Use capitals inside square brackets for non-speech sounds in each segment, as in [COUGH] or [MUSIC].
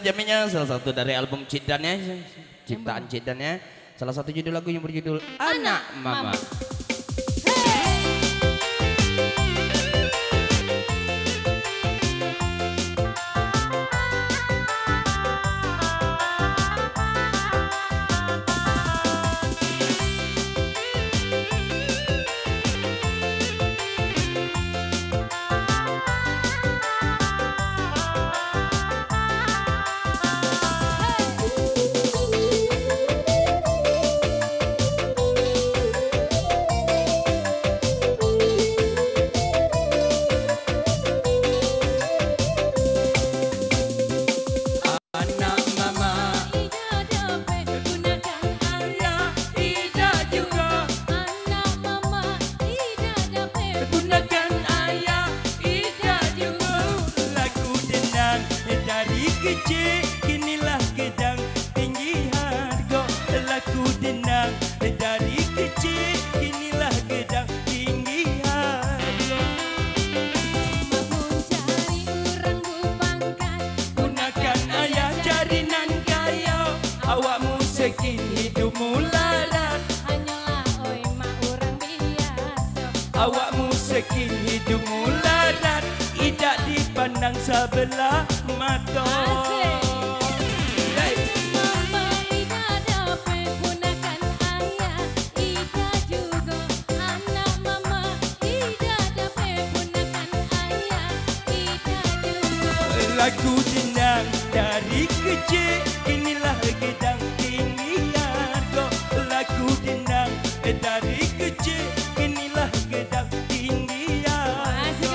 Jaminya salah satu dari album Cidannya, ciptaan Cidannya. Salah satu judul lagu yang berjudul Anak Mama. Anak sekin hidupmu larat awakmu sekin hidupmu larat tidak dipandang sebelah mata. Asik. Lagu jenang dari kecil. Inilah gedang dari kecil Inilah gedang tinggi harga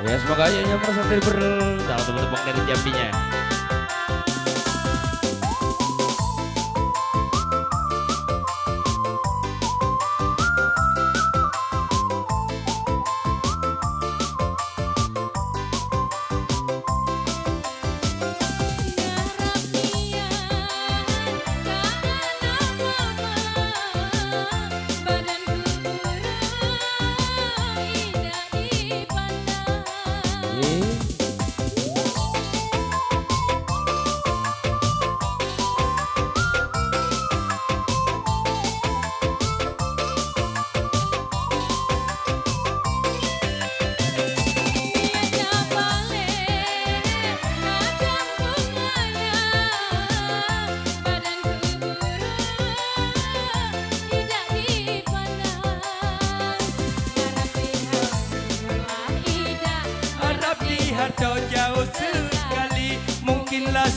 Ya semoga aja yang merasa terhibur dalam tepuk-tepuk dari jambinya.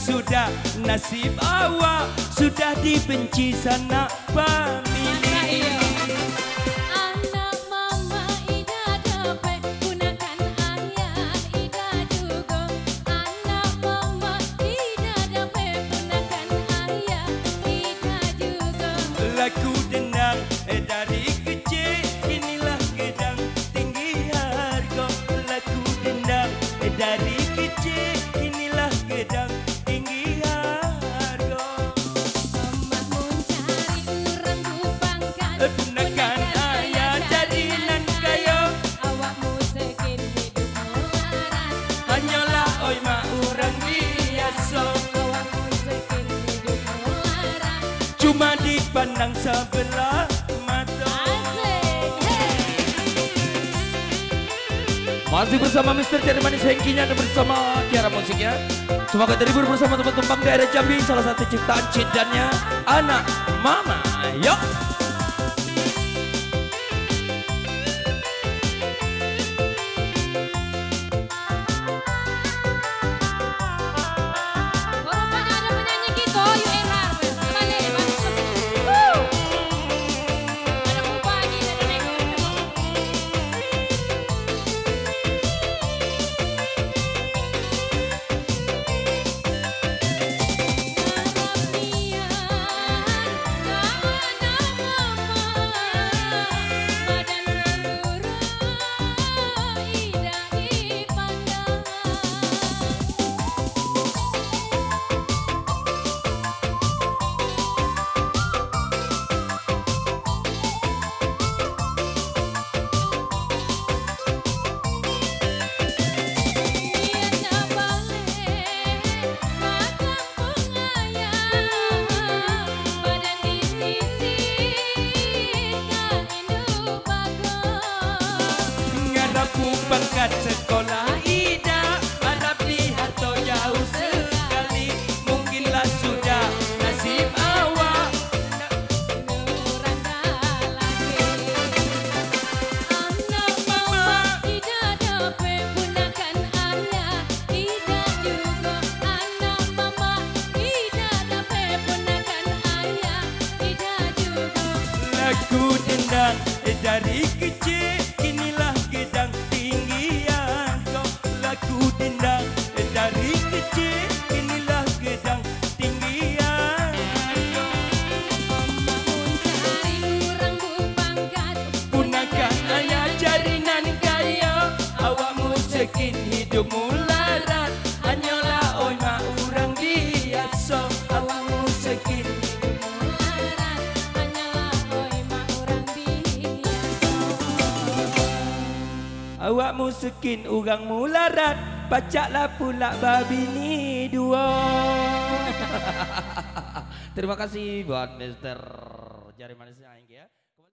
Sudah nasib awak Sudah dibenci sanak famili Anak mama Ida dapat gunakan ayah Ida juga. Anak mama Ida dapat gunakan ayah Ida juga. Lagu denang dari kecil Inilah gedang tinggi harga. Lagu denang dari kecil Masih bersama Mr. Jari Manis Hengkinya dan bersama Tiara Musiknya Semoga terhibur bersama teman tumpang daerah Jambi Salah satu ciptaan cidannya Anak Mama Yuk mampu pangkat sekolah Ida Harap harto jauh sekali. Mungkinlah sudah nasib awak. Anak mama tidak dapat gunakan ayah Tidak juga. Anak mama tidak dapat gunakan ayah Tidak juga Lagu dendang dari kecil sekin hidupmu larat Hanyalah oi mak urang Awakmu sekin mularat Pacaklah pula babi ni dua [LAUGHS] Terima kasih buat Mr. Jari Manis ya